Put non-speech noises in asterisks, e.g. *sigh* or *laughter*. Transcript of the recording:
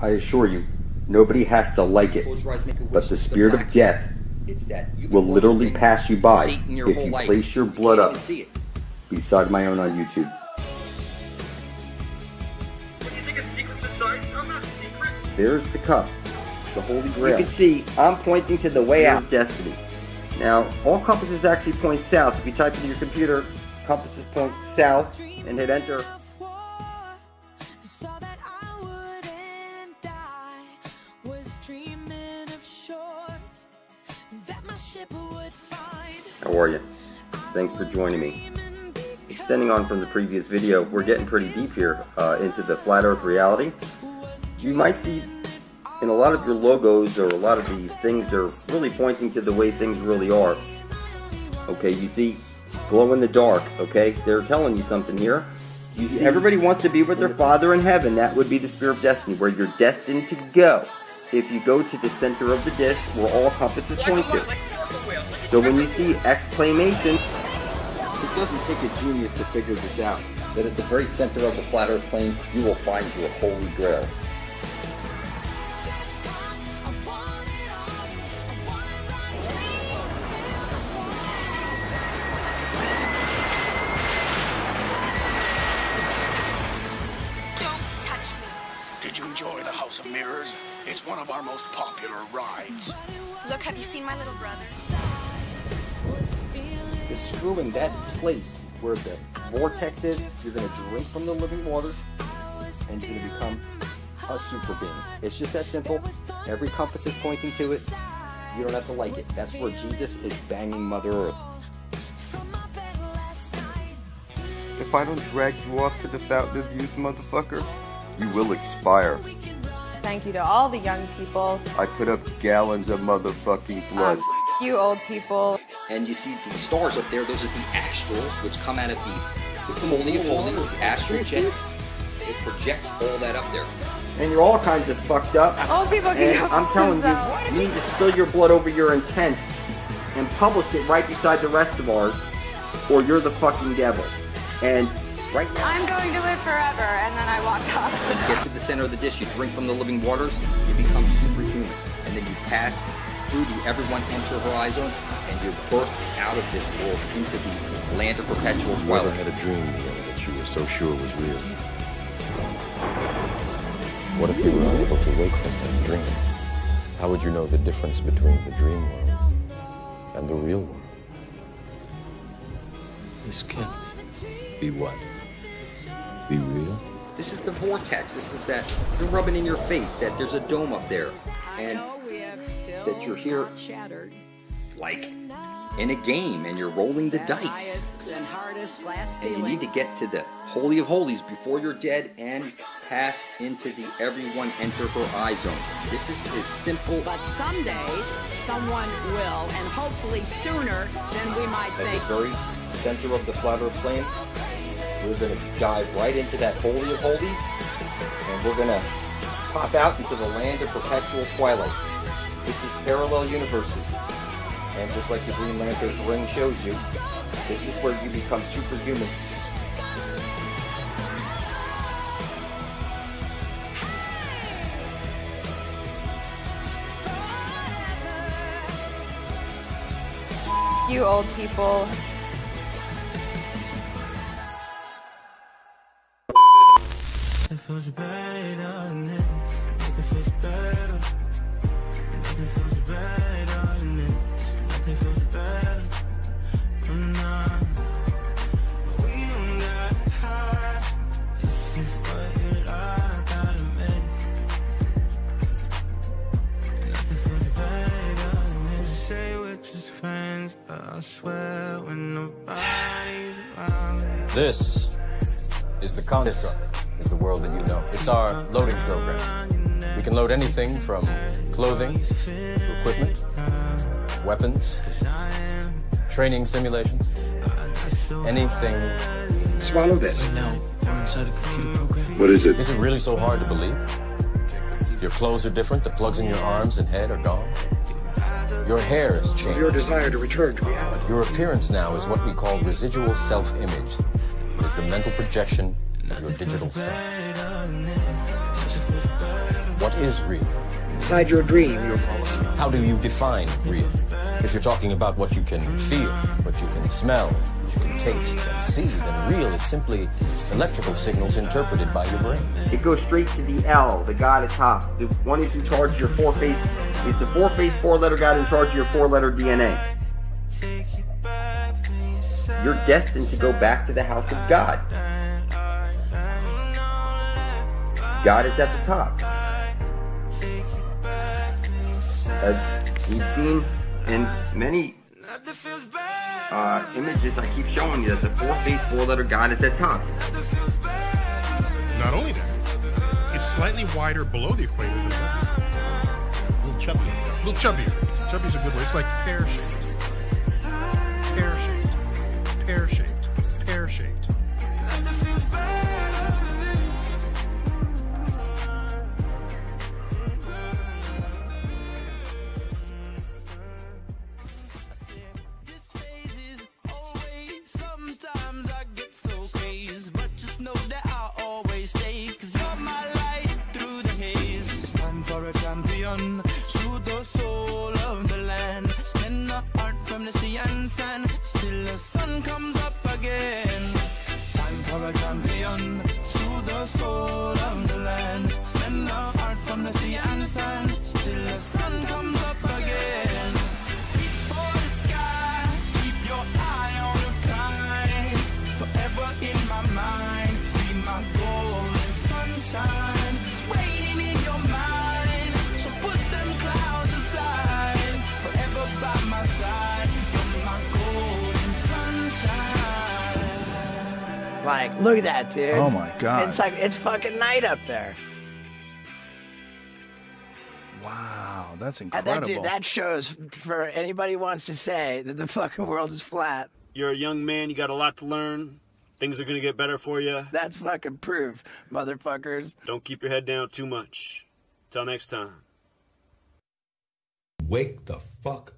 I assure you, nobody has to like it, Close your eyes, make a wish. but the spirit of death It's that you've will literally pass you by if you place your blood can't up see it. beside my own on YouTube. What do you think a secret society? I'm not secret. There's the cup, the Holy Grail. You can see I'm pointing to the way out. of Destiny. Now, all compasses actually point south. If you type into your computer, compasses point south, and hit enter, how are you? Thanks for joining me. Extending on from the previous video, we're getting pretty deep here uh, into the flat Earth reality. You might see in a lot of your logos or a lot of the things they're really pointing to the way things really are. Okay, you see glow in the dark, okay? They're telling you something here. You see everybody wants to be with their father in heaven. That would be the spirit of destiny, where you're destined to go. If you go to the center of the dish where all compasses point to. So when you see exclamation, it doesn't take a genius to figure this out. That at the very center of the flat earth plane, you will find your holy grail. It's one of our most popular rides. Look, have you seen my little brother? The screw in that place where the vortex is, you're going to drink from the living waters, and you're going to become a super being. It's just that simple. Every compass is pointing to it. You don't have to like it. That's where Jesus is banging Mother Earth. If I don't drag you off to the fountain of youth, motherfucker, you will expire. Thank you to all the young people, I put up gallons of motherfucking blood. um, you old people. And you see the stars up there, those are the astrals, which come out of the, the Holy of Holies, the astral jet. It projects all that up there. and you're all kinds of fucked up. Old people can And go I'm telling themselves. you, you need to spill your blood over your intent and publish it right beside the rest of ours, or you're the fucking devil. And right now, I'm going to live forever, and then I walked *laughs* off. You get to the center of the dish, you drink from the living waters, you become superhuman. And then you pass through the everyone enter horizon, and you're birthed out of this world into the land of perpetual Never twilight. had a dream together that you were so sure was real. What if you were unable to wake from that dream? How would you know the difference between the dream world and the real world? This can't be what? This is the vortex. This is that you're rubbing in your face that there's a dome up there, and that you're here like in a game, and you're rolling the dice. And you need to get to the Holy of Holies before you're dead and pass into the everyone enter her eye zone. This is as simple But someday, someone will, and hopefully sooner than we might at think. the very center of the flat earth plane, we're going to dive right into that Holy of Holies, and we're going to pop out into the land of perpetual twilight. This is parallel universes. And just like the Green Lantern's ring shows you, this is where you become superhuman. You old people. Feels better, innit? It feels better. It feels better, innit? It feels better. I'm mm, not. Got high. This is I. Nothing swear when nobody's around. This is the construct, is the world that you know. It's our loading program. We can load anything from clothing to equipment, weapons, training simulations, anything. Swallow this. Now, we're inside a computer program. What is it? Is it really so hard to believe? Your clothes are different, the plugs in your arms and head are gone. Your hair has changed. Your desire to return to reality. Your appearance now is what we call residual self-image. It is the mental projection of your digital self. What is real? Inside your dream, fall asleep. How do you define real? If you're talking about what you can feel, what you can smell, what you can taste and see, then real is simply electrical signals interpreted by your brain. It goes straight to the L, the God at top. The one who's in charge of your four face is the four face, four letter God in charge of your four letter DNA. You're destined to go back to the house of God. God is at the top. As we've seen in many uh, images I keep showing you that the four face, four letter God is at top. Not only that, it's slightly wider below the equator than. A little chubbier. A little chubbier. Chubby's a good word. It's like pear shaped. Pear champion, soothe the soul of the land. Men the art from the sea and sand, till the sun comes up again. Time for a champion, soothe the soul of the land. Men the art from the sea and sand, till the sun comes up again. Reach for the sky, keep your eye on the prize. Forever in my mind, be my golden sunshine. Like, look at that, dude. Oh my God. It's like it's fucking night up there. Wow, that's And incredible. that dude, that shows for anybody wants to say that the *laughs* fucking world is flat. You're a young man, you got a lot to learn. Things are gonna get better for you. That's fucking proof, motherfuckers. Don't keep your head down too much. Till next time. Wake the fuck